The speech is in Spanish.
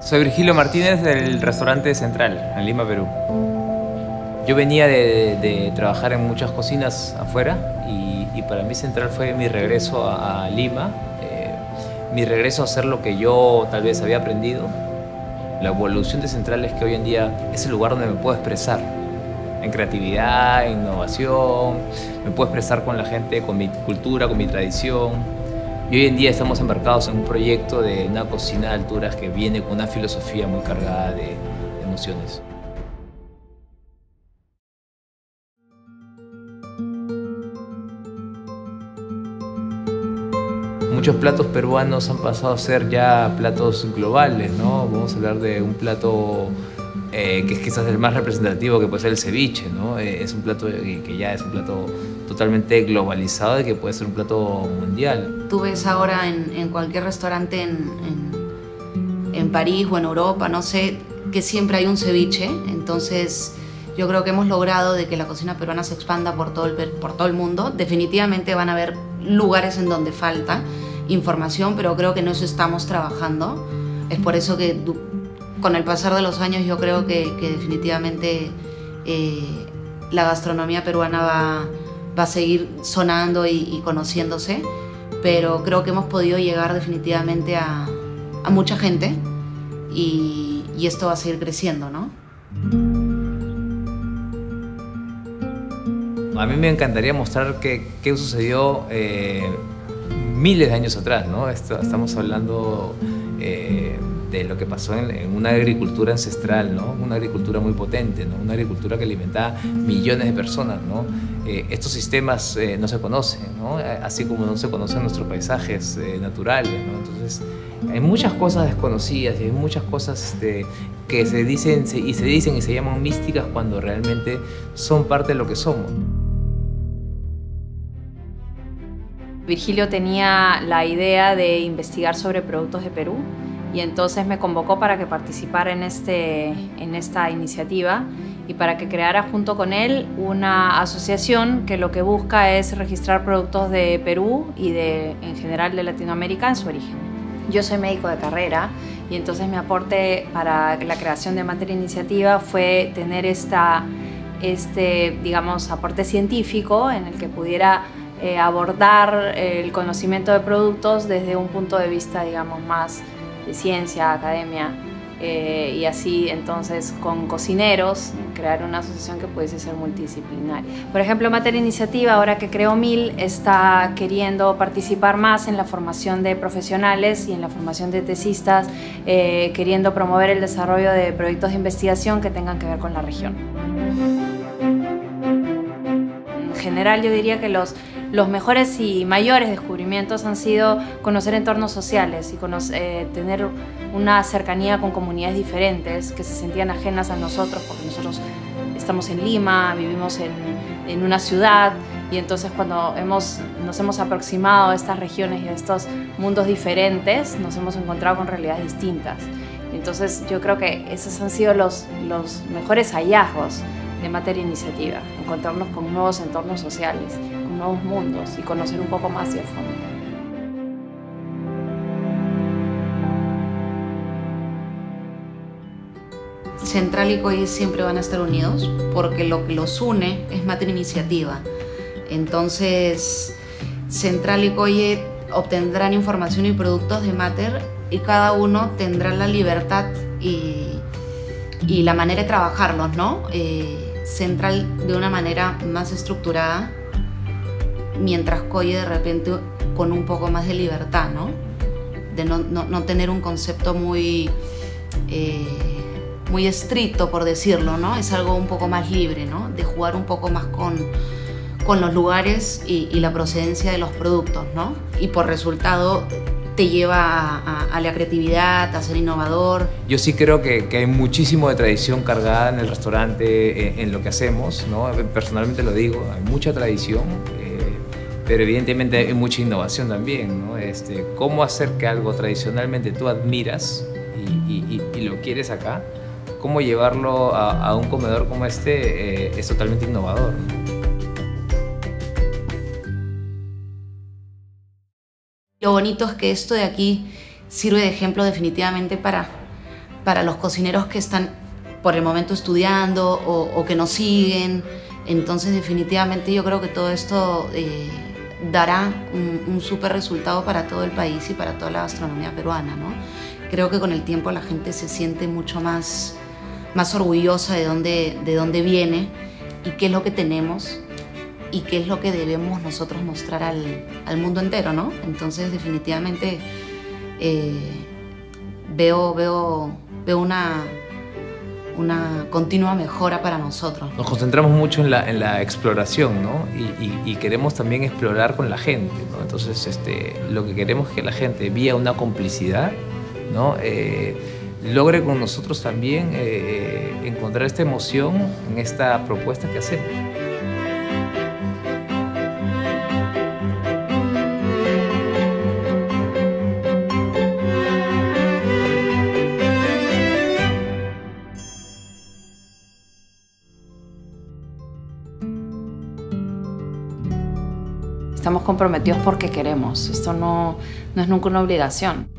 Soy Virgilio Martínez del restaurante Central, en Lima, Perú. Yo venía de, trabajar en muchas cocinas afuera y, para mí Central fue mi regreso a, Lima, eh, mi regreso a hacer lo que yo tal vez había aprendido. La evolución de Central es que hoy en día es el lugar donde me puedo expresar en creatividad, en innovación, me puedo expresar con la gente, con mi cultura, con mi tradición. Y hoy en día estamos embarcados en un proyecto de una cocina de alturas que viene con una filosofía muy cargada de, emociones. muchos platos peruanos han pasado a ser ya platos globales, ¿no? Vamos a hablar de un plato eh, que es quizás el más representativo que puede ser el ceviche, ¿no? Eh, es un plato que ya es un plato totalmente globalizado y que puede ser un plato mundial. Tú ves ahora en, cualquier restaurante en, en, París o en Europa, no sé, que siempre hay un ceviche, entonces yo creo que hemos logrado de que la cocina peruana se expanda por todo el, por todo el mundo. Definitivamente van a haber lugares en donde falta información, pero creo que en eso estamos trabajando. Es por eso que con el pasar de los años yo creo que, que definitivamente eh, la gastronomía peruana va, va, a seguir sonando y, conociéndose, pero creo que hemos podido llegar definitivamente a, a mucha gente y, y, esto va a seguir creciendo, ¿no? A mí me encantaría mostrar qué, qué sucedió eh, miles de años atrás, ¿no? estamos hablando... Eh, de lo que pasó en, una agricultura ancestral, ¿no? una agricultura muy potente, ¿no? una agricultura que alimentaba millones de personas. ¿no? Eh, estos sistemas eh, no se conocen, ¿no? así como no se conocen nuestros paisajes eh, naturales. ¿no? Entonces, hay muchas cosas desconocidas y hay muchas cosas este, que se dicen y se dicen y se llaman místicas cuando realmente son parte de lo que somos. Virgilio tenía la idea de investigar sobre productos de Perú y entonces me convocó para que participara en, este, en esta iniciativa y para que creara junto con él una asociación que lo que busca es registrar productos de Perú y de, en general de Latinoamérica en su origen. Yo soy médico de carrera y entonces mi aporte para la creación de Materia Iniciativa fue tener esta, este, digamos, aporte científico en el que pudiera eh, abordar el conocimiento de productos desde un punto de vista, digamos, más de ciencia, academia, eh, y así entonces con cocineros crear una asociación que pudiese ser multidisciplinaria. Por ejemplo, Materia Iniciativa, ahora que creo Mil, está queriendo participar más en la formación de profesionales y en la formación de tesistas, eh, queriendo promover el desarrollo de proyectos de investigación que tengan que ver con la región. En general yo diría que los los mejores y mayores descubrimientos han sido conocer entornos sociales y eh, tener una cercanía con comunidades diferentes que se sentían ajenas a nosotros, porque nosotros estamos en Lima, vivimos en, en una ciudad y entonces cuando hemos, nos hemos aproximado a estas regiones y a estos mundos diferentes, nos hemos encontrado con realidades distintas. Entonces yo creo que esos han sido los, los mejores hallazgos de materia iniciativa, encontrarnos con nuevos entornos sociales nuevos mundos y conocer un poco más de fondo. Central y COI siempre van a estar unidos porque lo que los une es Mater Iniciativa. Entonces, Central y COI obtendrán información y productos de Mater y cada uno tendrá la libertad y, y la manera de trabajarlos, ¿no? Eh, Central de una manera más estructurada mientras Coye de repente con un poco más de libertad, ¿no? De no, tener un concepto muy, eh, muy estricto, por decirlo, ¿no? Es algo un poco más libre, ¿no? De jugar un poco más con, con los lugares y, la procedencia de los productos, ¿no? Y por resultado te lleva a, la creatividad, a ser innovador. Yo sí creo que, hay muchísimo de tradición cargada en el restaurante, en, en, lo que hacemos, ¿no? Personalmente lo digo, hay mucha tradición pero evidentemente hay mucha innovación también, ¿no? Este, cómo hacer que algo tradicionalmente tú admiras y, lo quieres acá, cómo llevarlo a, un comedor como este eh, es totalmente innovador. Lo bonito es que esto de aquí sirve de ejemplo definitivamente para, para los cocineros que están por el momento estudiando o, que nos siguen. Entonces definitivamente yo creo que todo esto eh, dará un, un súper resultado para todo el país y para toda la gastronomía peruana. ¿no? Creo que con el tiempo la gente se siente mucho más, más orgullosa de dónde, de dónde viene y qué es lo que tenemos y qué es lo que debemos nosotros mostrar al, al mundo entero, ¿no? Entonces definitivamente eh, veo, veo, veo una, una continua mejora para nosotros. Nos concentramos mucho en la, en la exploración, ¿no? Y, queremos también explorar con la gente, ¿no? Entonces, este, lo que queremos es que la gente, vía una complicidad, ¿no? Eh, logre con nosotros también eh, encontrar esta emoción en esta propuesta que hacemos. Estamos comprometidos porque queremos. Esto no, no es nunca una obligación.